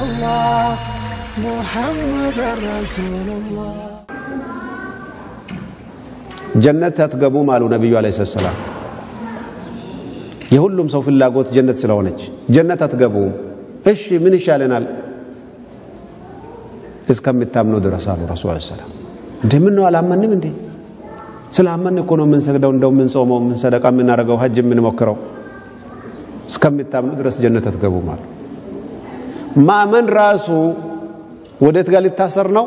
الله محمد رسول الله ጀነት አትገቡም አሉ ነቢዩ አለይሂ ሰላም። የሁሉም ሰው ፍላጎት ጀነት ስለሆነች ጀነት አትገቡም። እሺ ምን ይሻለናል? እስከምታምኑ ድረስ አሉ ረሱል ዐለይሂ ሰላም። እንደ ምን ነው አላመንም እንዴ? ስላመን እኮ ነው የምንሰግደው፣ እንደው የምንጾመው፣ ምን ሰደቃ የምናደርገው፣ ሀጅ የምንሞክረው። እስከምታምኑ ድረስ ጀነት አትገቡም አሉ። ማመን ራሱ ወዴት ጋር ሊታሰር ነው?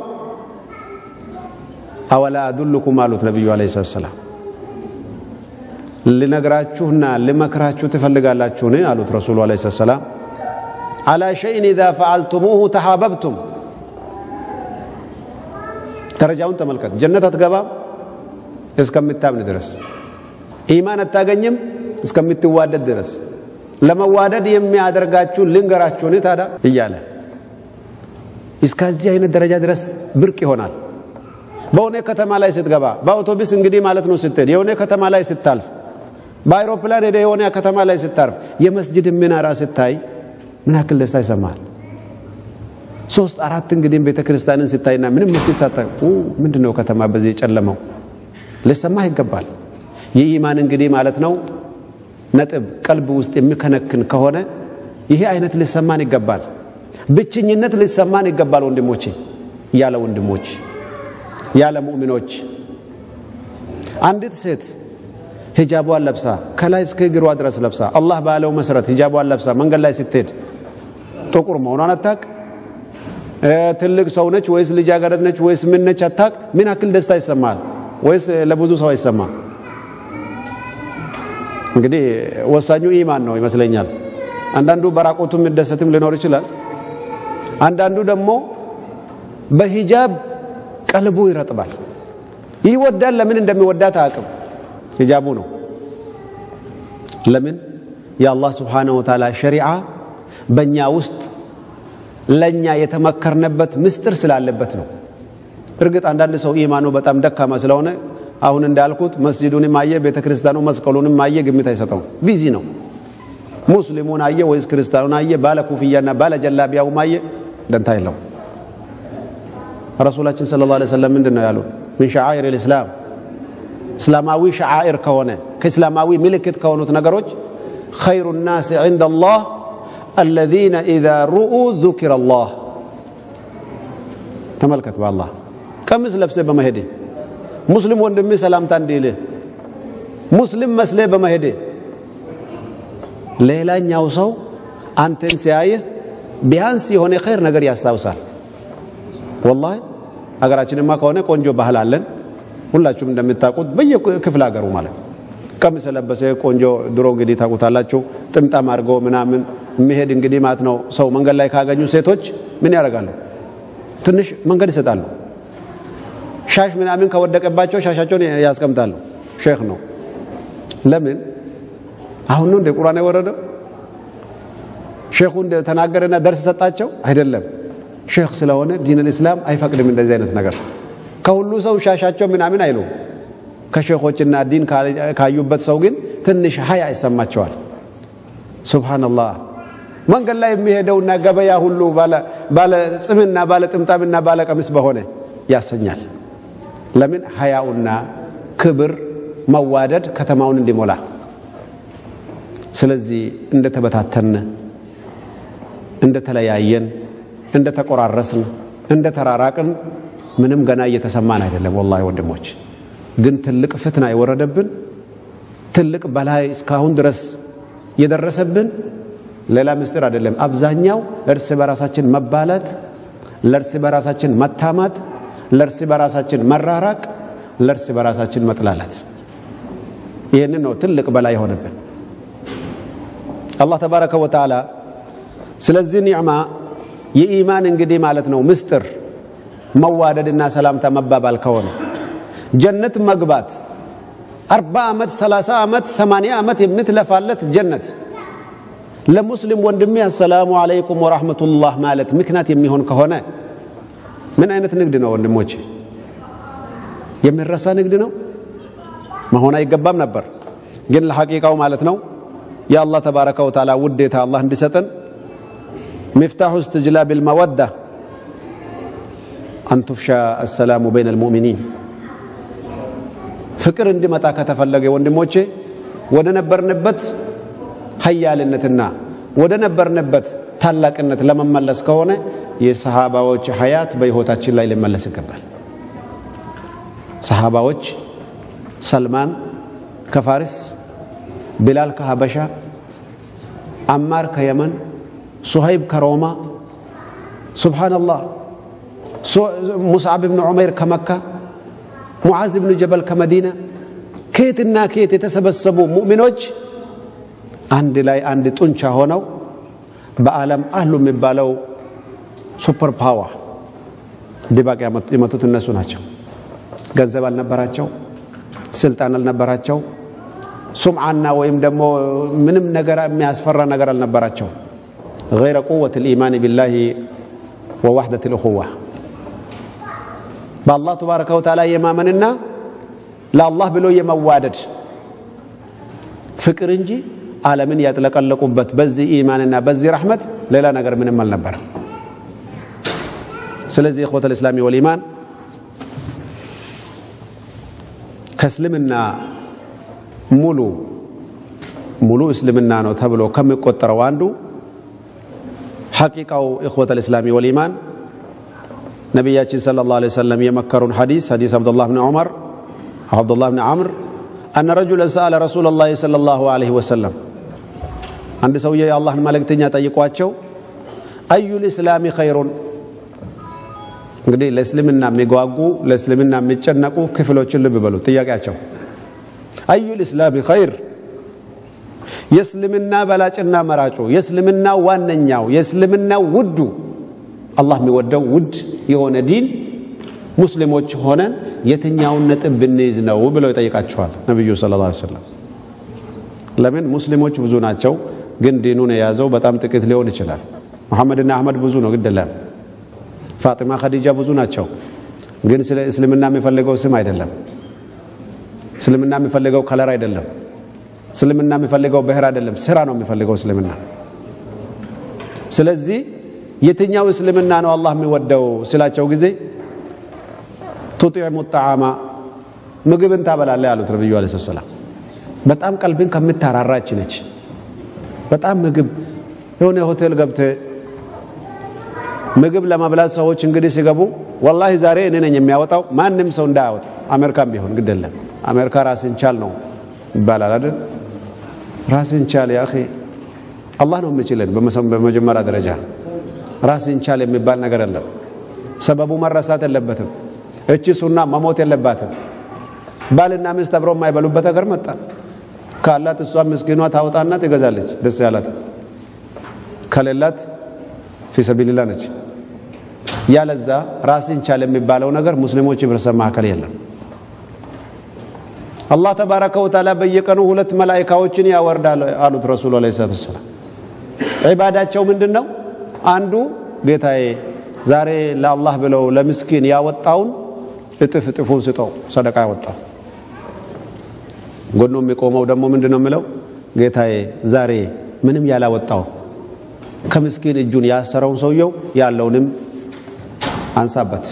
አወላ አዱልኩም አሉት ነቢዩ አለይሂ ሰላም። ልነግራችሁና ልመክራችሁ ትፈልጋላችሁን? አሉት ረሱሉ አለይሂ ሰላም። አላ ሸይን ኢዛ ፈዓልቱሙሁ ተሓበብቱም። ደረጃውን ተመልከት። ጀነት አትገባም እስከምታምን ድረስ፣ ኢማን አታገኝም እስከምትዋደድ ድረስ። ለመዋደድ የሚያደርጋችሁ ልንገራችሁን ታዲያ እያለ እስከዚህ አይነት ደረጃ ድረስ ብርቅ ይሆናል። በሆነ ከተማ ላይ ስትገባ በአውቶቡስ እንግዲህ ማለት ነው ስትሄድ የሆነ ከተማ ላይ ስታልፍ በአይሮፕላን ሄደ የሆነ ከተማ ላይ ስታርፍ የመስጅድ ሚናራ ስታይ ምን ያክል ደስታ ይሰማል። ሶስት አራት እንግዲህ ቤተ ክርስቲያንን ስታይና ምንም መስጅድ ሳታይ ምንድን ከተማ በዚህ የጨለመው ልሰማህ ይገባል። የኢማን እንግዲህ ማለት ነው ነጥብ ቀልብ ውስጥ የሚከነክን ከሆነ ይሄ አይነት ሊሰማን ይገባል። ብቸኝነት ሊሰማን ይገባል። ወንድሞቼ ያለ ወንድሞች ያለ ሙእሚኖች አንዲት ሴት ሂጃቧን ለብሳ ከላይ እስከ እግሯ ድረስ ለብሳ አላህ ባለው መሰረት ሂጃቧን ለብሳ መንገድ ላይ ስትሄድ ጥቁር መሆኗን አታቅ፣ ትልቅ ሰው ነች ወይስ ልጃገረድ ነች ወይስ ምን ነች አታቅ። ምን ያክል ደስታ ይሰማል? ወይስ ለብዙ ሰው አይሰማ? እንግዲህ ወሳኙ ኢማን ነው ይመስለኛል። አንዳንዱ በራቆቱ የሚደሰትም ሊኖር ይችላል። አንዳንዱ ደግሞ በሂጃብ ቀልቡ ይረጥባል። ይወዳል። ለምን እንደሚወዳት አያውቅም። ሂጃቡ ነው። ለምን የአላህ ስብሓነሁ ወተዓላ ሸሪዓ በእኛ ውስጥ ለእኛ የተመከርንበት ምስጢር ስላለበት ነው። እርግጥ አንዳንድ ሰው ኢማኑ በጣም ደካማ ስለሆነ አሁን እንዳልኩት መስጂዱንም አየ፣ ቤተ ክርስቲያኑ መስቀሉንም አየ፣ ግምት አይሰጠውም። busy ነው። ሙስሊሙን አየ ወይስ ክርስቲያኑን አየ፣ ባለ ኩፍያና ባለ ጀላቢያውም አየ፣ ደንታ የለው። ረሱላችን صلى الله عليه وسلم ምንድን ነው ያሉ? من شعائر الإسلام እስላማዊ شعائر ከሆነ ከእስላማዊ ምልክት ከሆኑት ነገሮች ኸይሩ ናስ ዐንደ አላህ አለዚነ ኢዛ ሩኡ ዙኪረ አላህ። ተመልከት፣ በአላህ ቀሚስ ለብሰ በመሄድ ሙስሊም ወንድሜ ሰላምታ እንዲልህ ሙስሊም መስለ በመሄድ ሌላኛው ሰው አንተን ሲያይህ ቢያንስ የሆነ ኸይር ነገር ያስታውሳል። ወላሂ ሀገራችንማ ከሆነ ቆንጆ ባህል አለን። ሁላችሁም እንደምታውቁት በየክፍለ ሀገሩ ማለት ቀሚስ የለበሰ ቆንጆ ድሮ እንግዲህ ታውቁታላችሁ፣ ጥምጣም አድርገው ምናምን የሚሄድ እንግዲህ ማለት ነው። ሰው መንገድ ላይ ካገኙ ሴቶች ምን ያደርጋሉ? ትንሽ መንገድ ይሰጣሉ። ሻሽ ምናምን ከወደቀባቸው ሻሻቸውን ያስቀምጣሉ። ሼክ ነው። ለምን አሁን ነው እንደ ቁርአን የወረደው? ሼኹ ተናገረና ደርስ ሰጣቸው አይደለም። ሼክ ስለሆነ ዲን ልእስላም አይፈቅድም እንደዚህ አይነት ነገር። ከሁሉ ሰው ሻሻቸው ምናምን አይሉ። ከሼኾችና ዲን ካዩበት ሰው ግን ትንሽ ሀያ ይሰማቸዋል። ሱብሃነላህ መንገድ ላይ የሚሄደውና ገበያ ሁሉ ባለ ጽምና ባለ ጥምጣምና ባለ ቀሚስ በሆነ ያሰኛል። ለምን ሀያውና ክብር መዋደድ ከተማውን እንዲሞላ። ስለዚህ እንደተበታተን እንደተለያየን እንደተቆራረስን እንደ ተራራቅን ምንም ገና እየተሰማን አይደለም። ወላሂ ወንድሞች፣ ግን ትልቅ ፍትና የወረደብን ትልቅ በላይ እስካሁን ድረስ የደረሰብን ሌላ ምስጢር አይደለም። አብዛኛው እርስ በራሳችን መባላት፣ ለእርስ በራሳችን መታማት፣ ለእርስ በራሳችን መራራቅ፣ ለእርስ በራሳችን መጥላላት። ይህንን ነው ትልቅ በላይ የሆነብን። አላህ ተባረከ ወተዓላ ስለዚህ ኒዕማ የኢማን እንግዲህ ማለት ነው ምስጢር መዋደድና ሰላምታ መባባል ከሆነ ጀነት መግባት አርባ ዓመት ሰላሳ ዓመት ሰማንያ ዓመት የምትለፋለት ጀነት ለሙስሊም ወንድሜ አሰላሙ አለይኩም ወራህመቱላህ ማለት ምክንያት የሚሆን ከሆነ ምን አይነት ንግድ ነው ወንድሞች? የሚረሳ ንግድ ነው መሆን አይገባም ነበር። ግን ለሐቂቃው ማለት ነው የአላህ ተባረከ ወተዓላ ውዴታ አላህ እንዲሰጠን ሚፍታሑ እስትጅላብ ልመወዳ አን ቱፍሻ አሰላሙ በይነ ልሙእሚኒን ፍቅር እንዲመጣ ከተፈለገ ወንድሞቼ ወደ ነበርንበት ሀያልነትና ወደ ነበርንበት ታላቅነት ለመመለስ ከሆነ የሰሃባዎች ሀያት በሕይወታችን ላይ ሊመለስ ይገባል። ሰሃባዎች ሰልማን ከፋሪስ፣ ቢላል ከሀበሻ፣ አማር ከየመን፣ ሱሀይብ ከሮማ፣ ሱብሓነላህ ሙስዓብ ብን ዑመይር ከመካ፣ ሙዓዝ ብን ጀበል ከመዲና ከየትና ከየት የተሰበሰቡ ሙእሚኖች አንድ ላይ አንድ ጡንቻ ሆነው በዓለም አሉ የሚባለው super power ድባቅ የመቱት እነሱ ናቸው። ገንዘብ አልነበራቸው፣ ስልጣን አልነበራቸው፣ سمعة ና ወይም ደግሞ ምንም ነገር የሚያስፈራ ነገር አልነበራቸው። غير قوة الإيمان بالله ووحدة الأخوة በአላህ تبارك وتعالى የማመንና ለአላህ ብሎ የመዋደድ ፍቅር እንጂ ዓለምን ያጥለቀለቁበት በዚህ ኢማንና በዚህ ረሕመት ሌላ ነገር ምንም አልነበረም። ስለዚህ እኽወተ ልእስላሚ ወልኢማን ከእስልምና ሙሉ ሙሉ እስልምና ነው ተብሎ ከሚቆጠረው አንዱ ሐቂቃው እኽወተ ልእስላሚ ወልኢማን ነቢያችን ሰለላሁ ዐለይሂ ወሰለም የመከሩን ሐዲስ ሐዲስ አብዱላህ ብን ዑመር አብዱላህ ብን ዓምር አነ ረጁለን ሰአለ ረሱለላህ ሰለላሁ ዐለይሂ ወሰለም አንድ ሰውዬ የአላህን መልእክተኛ ጠይቋቸው አዩል ኢስላሚ ኸይሩን? እንግዲህ ለእስልምና የሚጓጉ ለእስልምና የሚጨነቁ ክፍሎችን ልብ በሉ። ጥያቄያቸው አዩል ኢስላሚ ኸይር? የእስልምና በላጭና መራጩ? የእስልምና ዋነኛው? የእስልምና ውዱ? አላህ የሚወደው ውድ የሆነ ዲን ሙስሊሞች ሆነን የትኛውን ነጥብ ብንይዝ ነው? ብለው ይጠይቃቸዋል ነቢዩ صلى الله عليه ለምን? ሙስሊሞች ብዙ ናቸው ግን ዲኑን የያዘው በጣም ጥቂት ሊሆን ይችላል። መሐመድና አህመድ ብዙ ነው ግድለም ፋጢማ ኸዲጃ ብዙ ናቸው። ግን ስለ እስልምና የሚፈልገው ስም አይደለም። እስልምና የሚፈልገው color አይደለም። እስልምና የሚፈልገው ብሔር አይደለም። ስራ ነው የሚፈልገው እስልምና። ስለዚህ የትኛው እስልምና ነው አላህ የሚወደው ስላቸው ጊዜ ቱጢዕሙ ጣዓማ ምግብን ታበላለህ ያሉት ነቢዩ ዓለይሂ ሰላም። በጣም ቀልብን ከምታራራች ነች በጣም ምግብ የሆነ ሆቴል ገብተ ምግብ ለመብላት ሰዎች እንግዲህ ሲገቡ ወላሂ ዛሬ እኔ ነኝ የሚያወጣው። ማንም ሰው እንዳያወጣ። አሜሪካም ቢሆን ግድ የለም። አሜሪካ ራስን ቻል ነው ይባላል አይደል? ራስን ቻል ያ አላህ ነው የሚችልን በመጀመሪያ ደረጃ። ራስን ቻል የሚባል ነገር የለም። ሰበቡ መረሳት የለበትም። እቺ ሱና መሞት የለባትም። ባልና ሚስት አብረው የማይበሉበት ሀገር መጣ ካላት እሷ ምስኪኗ ታወጣና ትገዛለች። ደስ ያላት ከሌላት ፊሰቢልላ ነች። ያለዛ ራስን ቻል የሚባለው ነገር ሙስሊሞች ህብረተሰብ መካከል የለም። አላህ ተባረከ ወተዓላ በየቀኑ ሁለት መላኢካዎችን ያወርዳል አሉት ረሱሉ ዐለይሂ ሰላቱ ወሰላም። ዒባዳቸው ምንድን ነው አንዱ ጌታዬ ዛሬ ለአላህ ብለው ለምስኪን ያወጣውን እጥፍ እጥፉን ስጠው ሰደቃ ያወጣው ጎኑ የሚቆመው ደግሞ ምንድን ነው የሚለው ጌታዬ ዛሬ ምንም ያላወጣው ከምስኪን እጁን ያሰረውን ሰውየው ያለውንም አንሳበት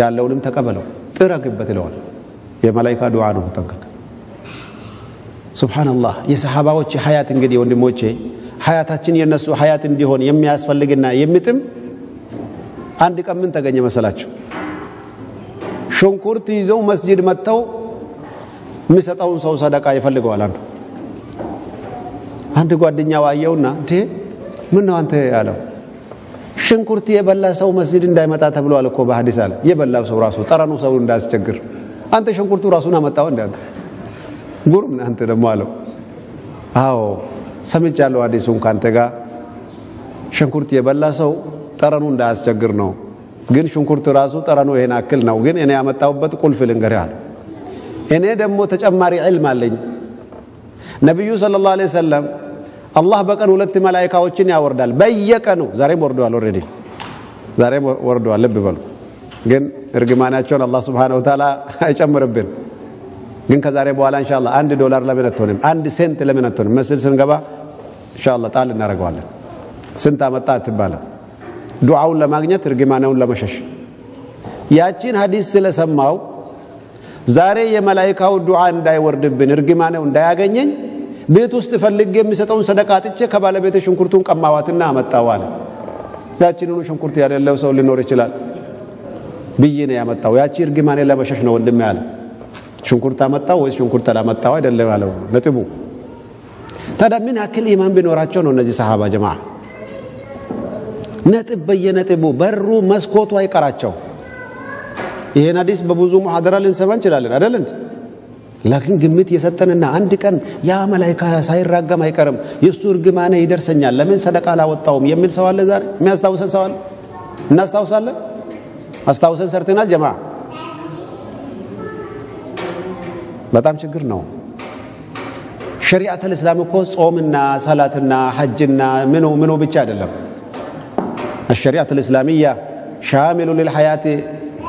ያለውንም ተቀበለው ጥረግበት ይለዋል። የመላይካ ዱዓ ነው ተጠንቀቅ ስብሓንላህ የሰሓባዎች ሀያት እንግዲህ ወንድሞቼ ሀያታችን የነሱ ሀያት እንዲሆን የሚያስፈልግና የሚጥም አንድ ቀን ምን ተገኘ መሰላችሁ? ሽንኩርት ይዘው መስጂድ መጥተው የሚሰጠውን ሰው ሰደቃ ይፈልገዋል አንዱ አንድ ጓደኛው አየውና እንዴ ምን ነው አንተ ያለው? ሽንኩርት የበላ ሰው መስጂድ እንዳይመጣ ተብሏል እኮ በሐዲስ አለ። የበላው ሰው ራሱ ጠረኑ ሰው እንዳያስቸግር። አንተ ሽንኩርቱ ራሱን አመጣው እንደ አንተ? ጉርም አንተ ደግሞ አለው። አዎ ሰምቻለሁ ሐዲሱን ካንተ ጋር። ሽንኩርት የበላ ሰው ጠረኑ እንዳያስቸግር ነው። ግን ሽንኩርት ራሱ ጠረኑ ይሄን አክል ነው። ግን እኔ ያመጣሁበት ቁልፍ ልንገርህ አለ እኔ ደግሞ ተጨማሪ ዕልም አለኝ። ነቢዩ ሰለላሁ ዐለይሂ ወሰለም አላህ በቀን ሁለት መላኢካዎችን ያወርዳል። በየቀኑ ዛሬም ወርደዋል already። ዛሬም ወርደዋል ልብ በሉ። ግን እርግማናቸውን አላህ سبحانه وتعالى አይጨምርብን። ግን ከዛሬ በኋላ ኢንሻአላህ አንድ ዶላር ለምን አትሆንም? አንድ ሴንት ለምን አትሆንም? መስጂድ ስንገባ ኢንሻአላህ ጣል እናደርገዋለን። ስንት አመጣ አትባለም። ዱዓውን ለማግኘት እርግማኔውን ለመሸሽ። ያቺን ሀዲስ ስለሰማው ዛሬ የመላይካው ዱዓ እንዳይወርድብን እርግማኔው እንዳያገኘኝ ቤት ውስጥ ፈልጌ የሚሰጠውን ሰደቃ ጥቼ ከባለቤቴ ሽንኩርቱን ቀማዋትና አመጣው አለ። ያችንኑ ሽንኩርት ያደለው ሰው ሊኖር ይችላል ብዬ ነው ያመጣው። ያቺ እርግማኔ ለመሸሽ ነው ወንድሜ አለ። ሽንኩርት አመጣው ወይስ ሽንኩርት አላመጣው አይደለም ያለው ነጥቡ። ታዲያ ምን ያክል ኢማን ቢኖራቸው ነው እነዚህ ሰሃባ ጀማ ነጥብ በየነጥቡ በሩ መስኮቱ አይቀራቸው። ይህን አዲስ በብዙ ሙሐደራ ልንሰማ እንችላለን አይደል ላኪን ግምት የሰጠንና አንድ ቀን ያ መላይካ ሳይራገም አይቀርም የእሱ እርግማነ ይደርሰኛል፣ ለምን ሰደቃ አላወጣውም የሚል ሰው አለ። ዛሬ የሚያስታውሰን ሰው አለ። እናስታውሳለን። አስታውሰን ሰርተናል። ጀማ በጣም ችግር ነው። ሸሪዓተል እስላም እኮ ጾምና ሰላትና ሐጅና ምኑ ምኑ ብቻ አይደለም። አሸሪዓተል እስላሚያ ሻሚሉ ልልሐያት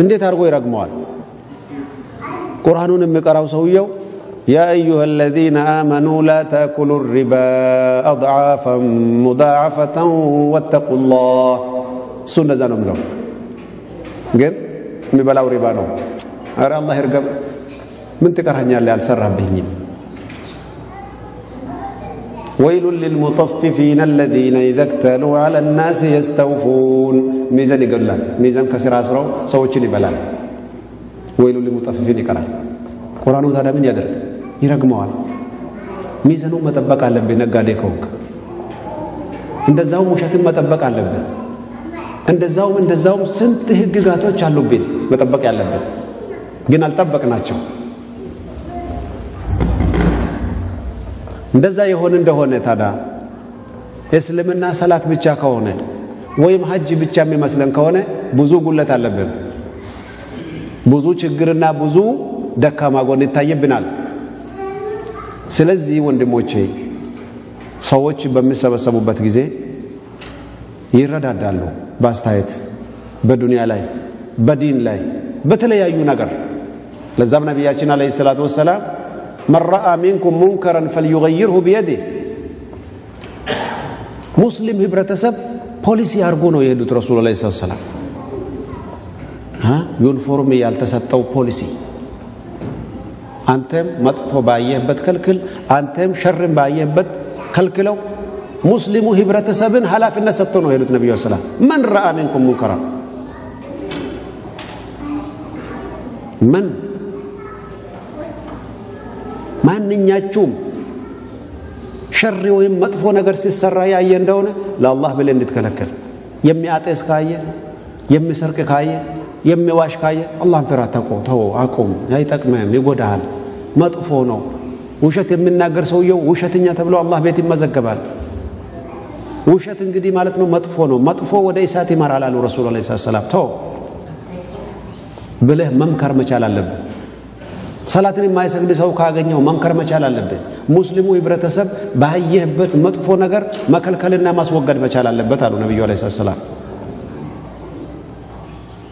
እንዴት አድርጎ ይረግመዋል? ቁርአኑን የሚቀራው ሰውየው ያ አዩሃ አለዚነ አመኑ ላ ታኩሉ ሪባ አድዓፈን ሙዳዓፈተን ወተቁላህ። እሱ እንደዛ ነው የሚለው፣ ግን የሚበላው ሪባ ነው። ኧረ አላህ ይርገም። ምን ትቀረኛለህ? አልሰራብኝም። ወይሉን ሊልሙጠፊፊነ አለዚነ ኢዘ ክተሉ ዐለ ናስ የስተውፉን። ሚዛን ይገላል። ሚዛን ከስራ አስረው ሰዎችን ይበላል። ወይሉን ሊልሙጠፊፊን ይቀራል። ቁርአኑ ታዲያ ምን ያደርግ? ይረግመዋል። ሚዛኑን መጠበቅ አለብህ። ነጋዴ ከሆንክ እንደዛውም ውሸትን መጠበቅ አለብህ። እንደዛውም እንደዛውም ስንት ህግጋቶች አሉብን መጠበቅ ያለብን ግን አልጠበቅናቸው። እንደዛ የሆነ እንደሆነ ታዲያ እስልምና ሰላት ብቻ ከሆነ ወይም ሀጅ ብቻ የሚመስለን ከሆነ ብዙ ጉለት አለብን። ብዙ ችግርና ብዙ ደካማ ጎን ይታይብናል። ስለዚህ ወንድሞቼ ሰዎች በሚሰበሰቡበት ጊዜ ይረዳዳሉ። በአስተያየት በዱንያ ላይ በዲን ላይ በተለያዩ ነገር ለዛም ነቢያችን አለይሂ ሰላቱ ወሰላም من رأى منكم منكرا فليغيره بيده ሙስሊም ህብረተሰብ ፖሊስ አድርጎ ነው የሄዱት ረሱሉ الصلاة والسلام ዩኒፎርም ያልተሰጠው ፖሊስ። አንተም መጥፎ ባየህበት ከልክል አንተም ሸርን ባየህበት ከልክለው ሙስሊሙ ህብረተሰብን ኃላፊነት ሰጥቶ ነው የሄዱት ነቢዩ ሰላም من رأى منكم منكرا ምን ማንኛችሁም ሸሪ ወይም መጥፎ ነገር ሲሰራ ያየ እንደሆነ ለአላህ ብለህ እንድትከለክል። የሚያጤስ ካየ የሚሰርቅ ካየ የሚዋሽ ካየ አላህን ፍራ ተቆ ተው አቁም። አይጠቅምህም ይጎዳሃል። መጥፎ ነው። ውሸት የሚናገር ሰውየው ውሸተኛ ተብሎ አላህ ቤት ይመዘገባል። ውሸት እንግዲህ ማለት ነው መጥፎ ነው። መጥፎ ወደ እሳት ይመራል አሉ ረሱሉ ዐለይሂ ሰላም። ተው ብለህ መምከር መቻል አለብን ሰላትን የማይሰግድ ሰው ካገኘው መምከር መቻል አለብን። ሙስሊሙ ህብረተሰብ ባየህበት መጥፎ ነገር መከልከልና ማስወገድ መቻል አለበት አሉ ነቢዩ ዐለይሂ ሰላም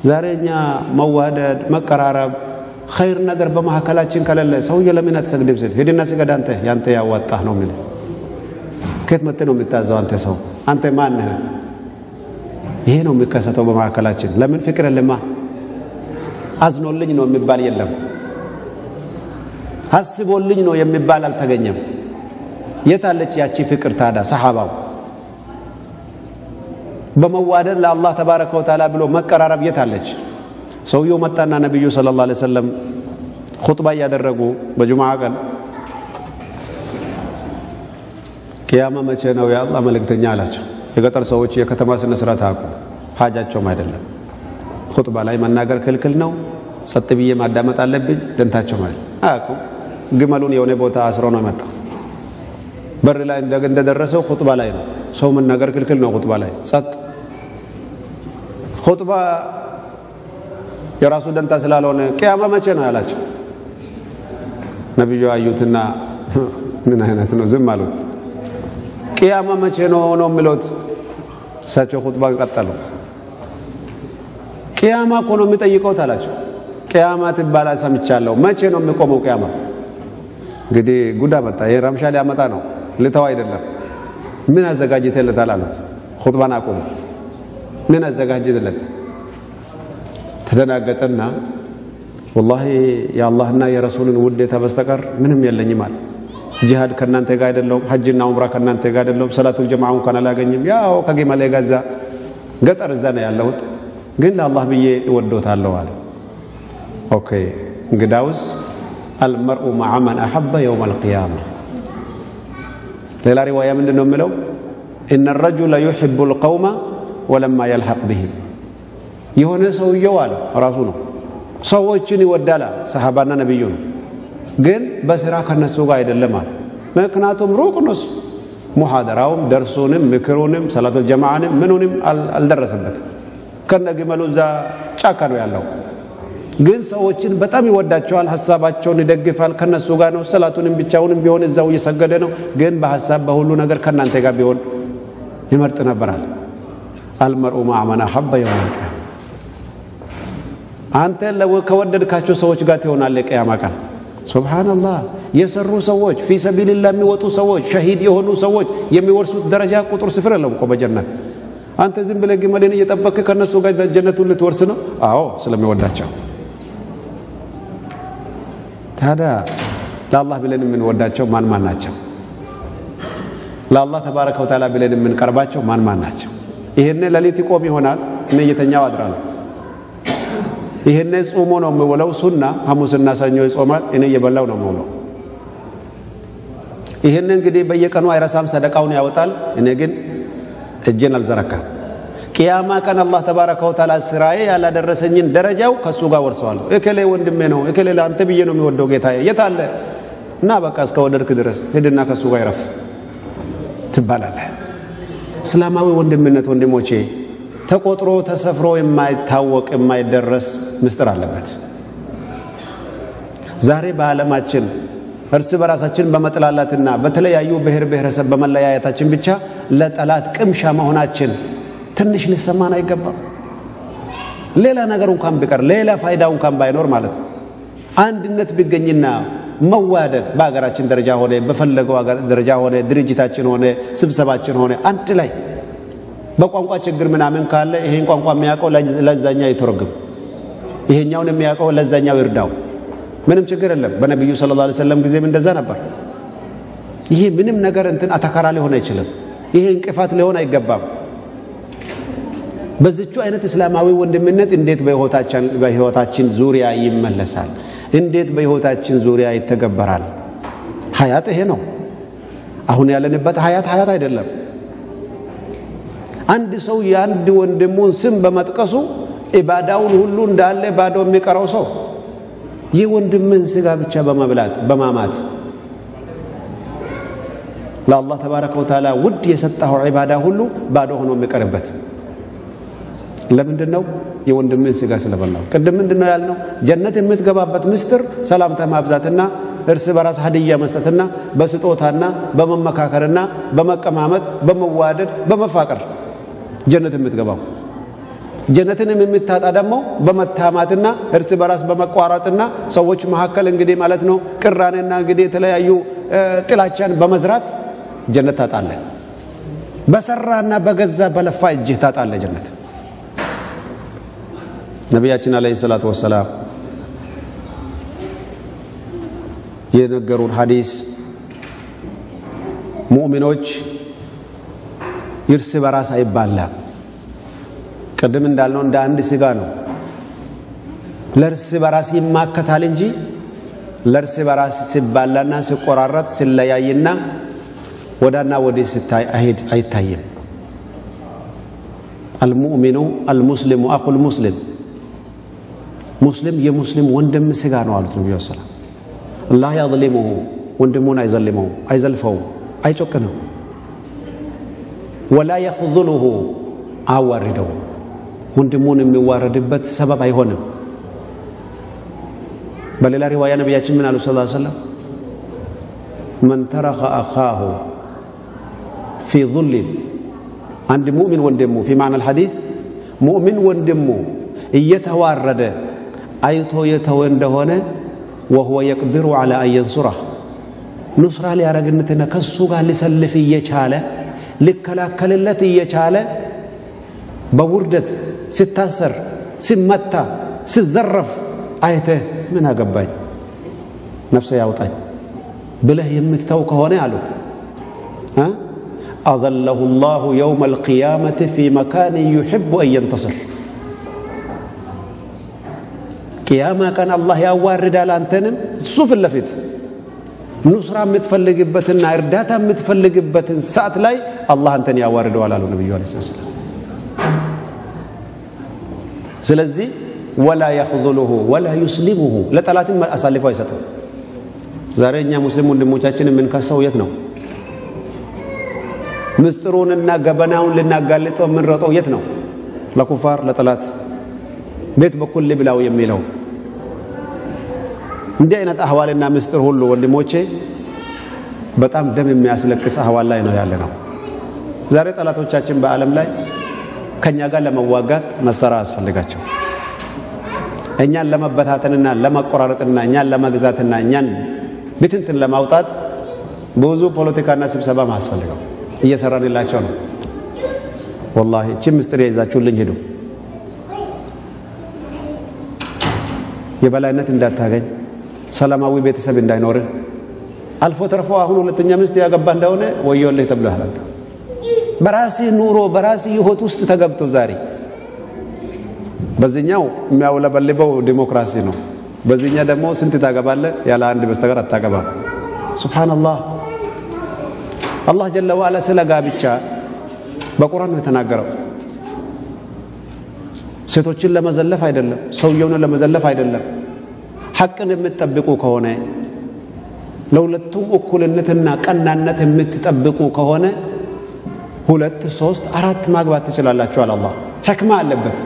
ዛሬ እኛ መዋደድ መቀራረብ ኸይር ነገር በመካከላችን ከሌለ ሰውዬ ለምን አትሰግድም ስል ሂድና ስገድ አንተ ያንተ ያዋጣህ ነው የሚል። ከየት መጥተህ ነው የምታዘው አንተ ሰው? አንተ ማንህ ይሄ ነው የሚከሰተው በመካከላችን ለምን? ፍቅር የለማ? አዝኖልኝ ነው የሚባል የለም አስቦልኝ ነው የሚባል አልተገኘም። የታለች ያቺ ፍቅር ታዳ ሰሓባው በመዋደድ ለአላህ ተባረከ ወተዓላ ብሎ መቀራረብ የታለች ሰውየው መጣና ነቢዩ ሰለላሁ ዐለይሂ ወሰለም ኹጥባ እያደረጉ በጁምዓ ቀን ቅያማ መቼ ነው የአላህ መልእክተኛ አላቸው። የገጠር ሰዎች የከተማ ስነ ስርዓት አቁ ሀጃቸውም አይደለም። ኹጥባ ላይ መናገር ክልክል ነው ጸጥ ብዬ ማዳመጥ አለብኝ ደንታቸው ማለት አያውቁም ግመሉን የሆነ ቦታ አስሮ ነው የመጣው በር ላይ እንደደረሰው ኹጥባ ላይ ነው። ሰው መናገር ክልክል ነው። ኹጥባ ላይ ጸጥ። ኹጥባ የራሱ ደንታ ስላልሆነ ቅያማ መቼ ነው ያላቸው። ነቢዩ አዩትና ምን አይነት ነው ዝም አሉት። ቅያማ መቼ ነው ነው የሚሉት። እሳቸው ኹጥባ ቀጠሉ። ቅያማ እኮ ነው የሚጠይቀውት አላቸው። ቅያማ ትባላል ሰምቻለሁ። መቼ ነው የሚቆመው ቅያማ? እንግዲህ ጉዳ መጣ። ይህ ረምሻ ሊያመጣ ነው፣ ልተው አይደለም። ምን አዘጋጅተለታል አሉት። ኹጥባን አቁሙ። ምን አዘጋጅተለት? ተደናገጠና ወላሂ የአላህና የረሱልን ውዴታ በስተቀር ምንም የለኝም አለ። ጂሃድ ከእናንተ ጋር አይደለሁም፣ ሐጅና ዑምራ ከእናንተ ጋር አይደለሁም፣ صلاة الجماعة እንኳን አላገኝም። ያው ከግመሌ ጋር እዛ ገጠር እዛ ነው ያለሁት፣ ግን ለአላህ ብዬ እወዶታለሁ አለ። okay እንግዳውስ المرء مع من أحب يوم القيامة። ሌላ رواية ምንድን ነው የሚለው? إن الرجل يحب القوم ወለማ የልሐቅ ብህም። የሆነ ሰውየው አለ ራሱ ነው ሰዎችን ይወዳል ሰሓባና ነቢዩ ነው፣ ግን በስራ ከነሱ ጋር አይደለም አለ። ምክንያቱም ሩቅ ነሱ ሙሓደራውም ደርሱንም ምክሩንም ሰላቱል ጀማዓንም ምኑንም አልደረሰበትም። ከነ ግመሉ እዛ ጫካ ነው ያለው ግን ሰዎችን በጣም ይወዳቸዋል። ሀሳባቸውን ይደግፋል። ከነሱ ጋር ነው። ሰላቱንም ብቻውንም ቢሆን እዛው እየሰገደ ነው። ግን በሀሳብ በሁሉ ነገር ከእናንተ ጋር ቢሆን ይመርጥ ነበራል። አልመርኡ አሐበ የውም አልቂያማ። አንተ ከወደድካቸው ሰዎች ጋር ትሆናለህ ቅያማ ቀን። ሱብሓነላህ የሰሩ ሰዎች ፊ ሰቢልላህ የሚወጡ ሰዎች ሸሂድ የሆኑ ሰዎች የሚወርሱት ደረጃ ቁጥር ስፍር የለም እኮ በጀነት። አንተ ዝም ብለህ ግመልን እየጠበቅህ ከእነሱ ጋር ጀነቱን ልትወርስ ነው? አዎ ስለሚወዳቸው ታዲያ ለአላህ ብለን የምንወዳቸው ማን ማን ናቸው? ለአላህ ተባረከ ወተዓላ ብለን የምንቀርባቸው ማን ማን ናቸው? ይሄኔ ሌሊት ይቆም ይሆናል፣ እኔ እየተኛው አድራለሁ። ይሄኔ ጾሞ ነው የሚውለው ሱና፣ ሐሙስና ሰኞ ይጾማል፣ እኔ እየበላው ነው የሚውለው። ይሄን እንግዲህ በየቀኑ አይረሳም፣ ሰደቃውን ያወጣል፣ እኔ ግን እጄን አልዘረካም። ቅያማ ቀን አላህ ተባረከ ወተዓላ ስራዬ ያላደረሰኝን ደረጃው ከእሱ ጋር ወርሰዋለሁ። እከሌ ወንድሜ ነው፣ እከሌ ለአንተ ብዬ ነው የሚወደው ጌታ የት አለ እና በቃ እስከ ወደድክ ድረስ ሂድና ከእሱ ጋር ይረፍ ትባላለህ። እስላማዊ ወንድምነት ወንድሞቼ ተቆጥሮ ተሰፍሮ የማይታወቅ የማይደረስ ምስጢር አለበት። ዛሬ በዓለማችን እርስ በራሳችን በመጥላላትና በተለያዩ ብሔር ብሔረሰብ በመለያየታችን ብቻ ለጠላት ቅምሻ መሆናችን ትንሽ ሊሰማን አይገባም። ሌላ ነገር እንኳን ቢቀር ሌላ ፋይዳው እንኳን ባይኖር ማለት ነው አንድነት ቢገኝና መዋደድ በሀገራችን ደረጃ ሆነ በፈለገው ደረጃ ሆነ ድርጅታችን ሆነ ስብሰባችን ሆነ አንድ ላይ በቋንቋ ችግር ምናምን ካለ ይሄን ቋንቋ የሚያውቀው ለዛኛው ይተረጉም፣ ይሄኛውን የሚያውቀው ለዛኛው ይርዳው። ምንም ችግር የለም። በነቢዩ ሰለላሁ ዐለይሂ ወሰለም ጊዜም እንደዛ ነበር። ይሄ ምንም ነገር እንትን አተካራ ሊሆን አይችልም። ይሄ እንቅፋት ሊሆን አይገባም። በዚቹ አይነት እስላማዊ ወንድምነት እንዴት በህይወታችን ዙሪያ ይመለሳል? እንዴት በህይወታችን ዙሪያ ይተገበራል? ሀያት ይሄ ነው። አሁን ያለንበት ሀያት ሀያት አይደለም። አንድ ሰው የአንድ ወንድሙን ስም በመጥቀሱ ኢባዳውን ሁሉ እንዳለ ባዶ የሚቀረው ሰው ይህ ወንድምን ስጋ ብቻ በመብላት በማማት ለአላህ ተባረከ ወተዓላ ውድ የሰጠኸው ዒባዳ ሁሉ ባዶ ሆኖ የሚቀርበት ለምንድን ነው? የወንድምን ስጋ ስለበላው። ቅድም ምንድን ነው ያልነው? ጀነት የምትገባበት ምስጢር ሰላምታ ማብዛትና እርስ በራስ ሀድያ መስጠትና በስጦታና በመመካከርና በመቀማመጥ በመዋደድ በመፋቀር ጀነት የምትገባው። ጀነትንም የምታጣ ደግሞ በመታማትና እርስ በራስ በመቋረጥና ሰዎች መካከል እንግዲህ ማለት ነው ቅራኔና እንግዲህ የተለያዩ ጥላቻን በመዝራት ጀነት ታጣለ። በሰራና በገዛ በለፋ እጅህ ታጣለ ጀነት። ነቢያችን አለይሂ ሰላቱ ወሰላም የነገሩን ሐዲስ ሙእሚኖች እርስ በራስ አይባላም። ቅድም እንዳልነው እንደ አንድ ስጋ ነው። ለእርስ በራስ ይማከታል እንጂ ለእርስ በራስ ሲባላና ሲቆራረጥ ሲለያይና ወዳና ወዲህ ሲታይ አይታይም። አልሙእሚኑ አልሙስሊሙ አኹል ሙስሊም ሙስሊም የሙስሊም ወንድም ስጋ ነው አሉት ነቢዩ ሰላም። አላህ ያዝሊሙሁ ወንድሙን አይዘልመውም አይዘልፈውም። አይጮክንም። ወላ የኽዙሉሁ አዋርደው ወንድሙን የሚዋረድበት ሰበብ አይሆንም። በሌላ ሪዋያ ነቢያችን ምን አሉ ሰለላሁ ዐለይሂ ወሰለም መን ተረኸ አኻሁ ፊ ዙልን አንድ ሙእሚን ወንድሙ ፊ ማዕና ልሐዲት ሙእሚን ወንድሙ እየተዋረደ አይቶ የተወ እንደሆነ ወሁወ የቅድሩ ዐላ አን የንሱረህ ኑስራ ሊያረግነትና ከሱ ጋር ሊሰልፍ እየቻለ ሊከላከልለት እየቻለ በውርደት ሲታሰር፣ ሲመታ፣ ሲዘረፍ አይተህ ምን አገባኝ ነፍሰ ያውጣኝ ብለህ የምትተው ከሆነ አሉት አዘለሁ ላሁ የውመ አልቅያመት ፊ መካንን ዩሕቡ አን የንተስር ቅያማ ቀን አላህ ያዋርዳል አንተንም እሱ ፊት ለፊት ኑስራ የምትፈልግበትና እርዳታ የምትፈልግበትን ሰዓት ላይ አላህ አንተን ያዋርደዋል አሉ ነቢዩ ዓለይሂ ሰላም። ስለዚህ ወላ የኽዙሉሁ ወላ ዩስሊሙሁ ለጠላትም አሳልፎ አይሰጥም። ዛሬ እኛ ሙስሊም ወንድሞቻችን የምንከሰው የት ነው? ምስጢሩንና ገበናውን ልናጋልጠው የምንረጠው የት ነው? ለኩፋር ለጠላት ቤት በኩል ልብላው የሚለው እንዲህ አይነት አህዋልና ምስጢር ሁሉ ወንድሞቼ በጣም ደም የሚያስለቅስ አህዋል ላይ ነው ያለ ነው። ዛሬ ጠላቶቻችን በዓለም ላይ ከእኛ ጋር ለመዋጋት መሳሪያ አስፈልጋቸው እኛን ለመበታተንና ለማቆራረጥና እኛን ለመግዛትና እኛን ብትንትን ለማውጣት ብዙ ፖለቲካና ስብሰባ ማስፈልገው እየሰራንላቸው ነው። ወላሂ እቺ ምስጢር የይዛችሁልኝ ሂዱ። የበላይነት እንዳታገኝ ሰላማዊ ቤተሰብ እንዳይኖርህ አልፎ ተርፎ አሁን ሁለተኛ ሚስት ያገባ እንደሆነ ወዮልህ ተብለሃል። በራስህ ኑሮ በራስህ ህይወት ውስጥ ተገብቶ ዛሬ በዚህኛው የሚያውለበልበው ዲሞክራሲ ነው። በዚህኛ ደግሞ ስንት ታገባለህ? ያለ አንድ በስተቀር አታገባም። ሱብሓነላህ። አላህ ጀለ ዋላ ስለ ጋብቻ በቁርአን ነው የተናገረው። ሴቶችን ለመዘለፍ አይደለም፣ ሰውየውን ለመዘለፍ አይደለም። ሐቅን የምትጠብቁ ከሆነ ለሁለቱም እኩልነትና ቀናነት የምትጠብቁ ከሆነ ሁለት፣ ሶስት፣ አራት ማግባት ትችላላችኋል። አላህ ሕክማ አለበት።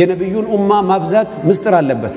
የነቢዩን ኡማ ማብዛት ምስጢር አለበት።